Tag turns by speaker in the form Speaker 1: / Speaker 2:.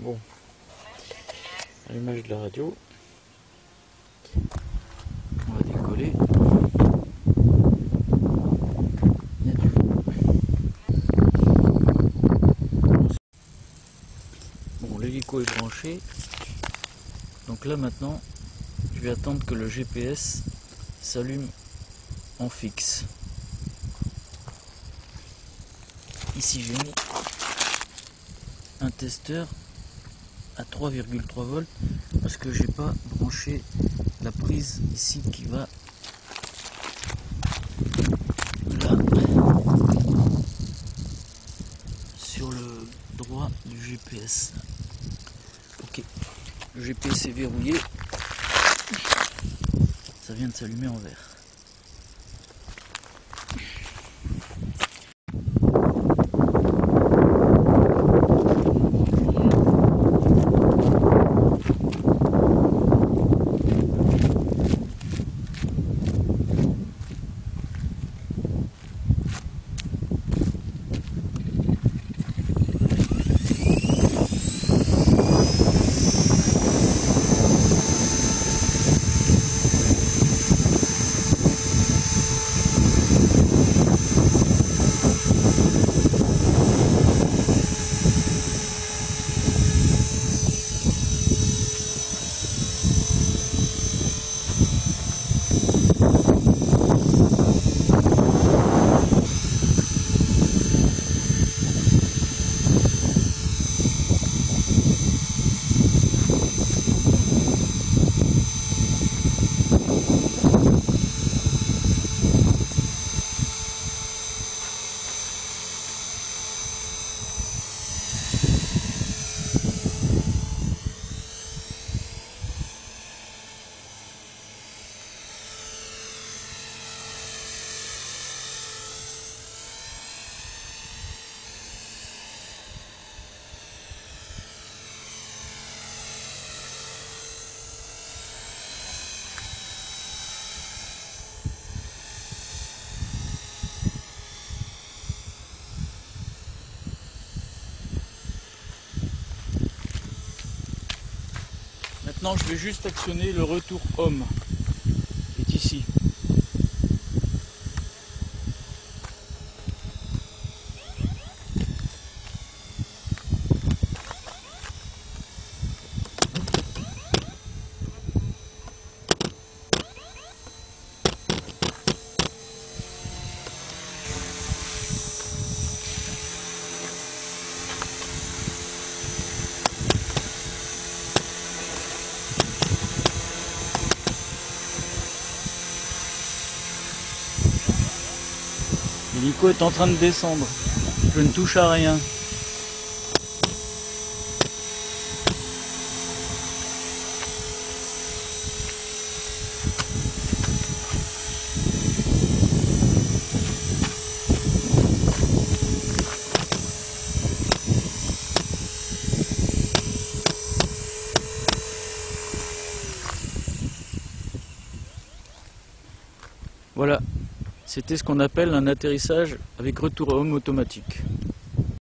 Speaker 1: Bon, allumage de la radio. On va décoller. Bon, l'hélico est branché. Donc là maintenant, je vais attendre que le GPS s'allume en fixe. Ici j'ai mis un testeur à 3,3 volts parce que j'ai pas branché la prise ici qui va là sur le droit du GPS. Ok, le GPS est verrouillé. Ça vient de s'allumer en vert. Maintenant, je vais juste actionner le retour homme. est ici. L'hélico est en train de descendre. Je ne touche à rien. Voilà, c'était ce qu'on appelle un atterrissage avec retour homme automatique.